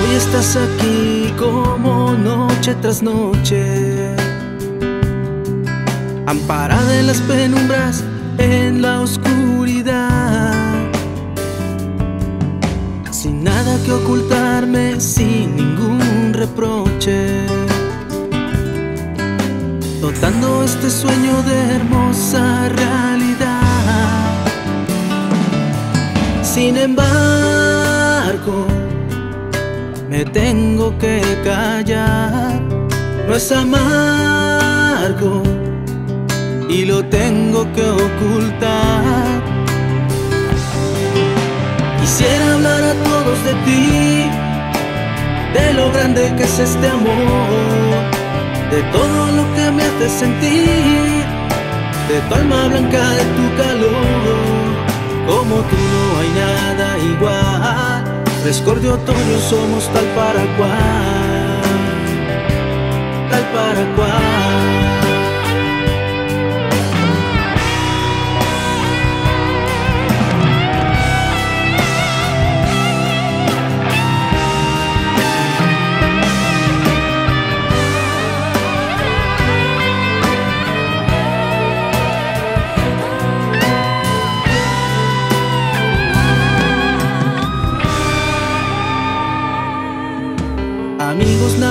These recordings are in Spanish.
Hoy estás aquí como noche tras noche, amparada en las penumbras, en la oscuridad, sin nada que ocultarme, sin ningún reproche, este sueño de hermosa realidad. Sin embargo, me tengo que callar, no es amargo y lo tengo que ocultar. Quisiera hablar a todos de ti, de lo grande que es este amor, de todo lo que me hace sentir, de tu alma blanca, de tu calor, como tú no hay nada igual. Frescor de otoño somos tal para cual, tal para cual.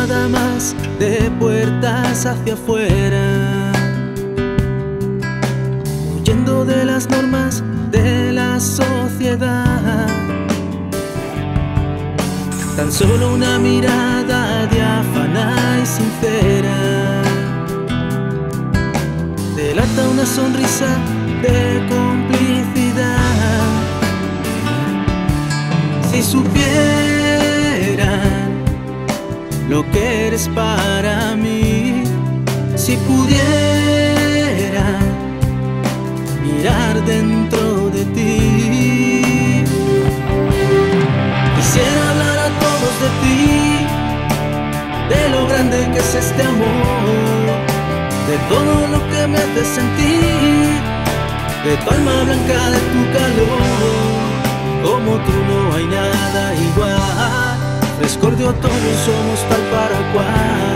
Nada más de puertas hacia afuera, huyendo de las normas de la sociedad. Tan solo una mirada diáfana y sincera delata una sonrisa de complicidad. Si supieran lo que eres para mí. Si pudiera mirar dentro de ti, quisiera hablar a todos de ti, de lo grande que es este amor, de todo lo que me hace sentir, de tu alma blanca, de tu calor, como tú no hay nada de otoño somos tal para cual